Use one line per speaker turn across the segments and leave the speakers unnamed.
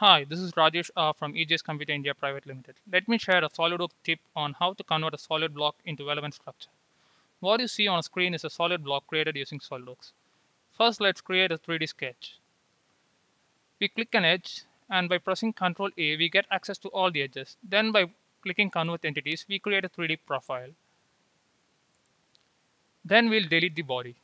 Hi, this is Rajesh uh, from EGS Computer India Private Limited. Let me share a SolidWorks tip on how to convert a solid block into weldment structure. What you see on screen is a solid block created using SolidWorks. First, let's create a 3D sketch. We click an edge and by pressing Ctrl A, we get access to all the edges. Then by clicking Convert Entities, we create a 3D profile. Then we'll delete the body.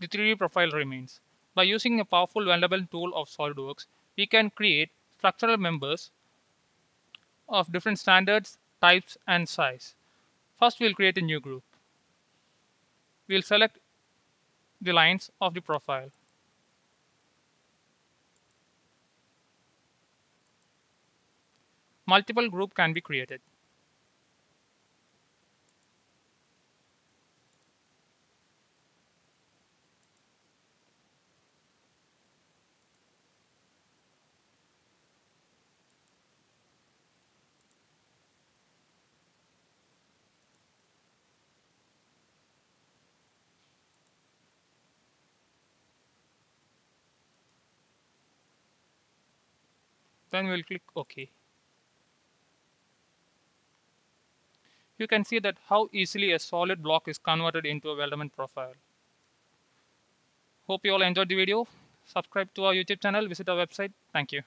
The 3D profile remains. By using a powerful weldment tool of SolidWorks, we can create structural members of different standards, types, and size. First, we'll create a new group. We'll select the lines of the profile. Multiple group can be created. Then we'll click OK. You can see that how easily a solid block is converted into a weldment profile. Hope you all enjoyed the video. Subscribe to our YouTube channel, visit our website. Thank you.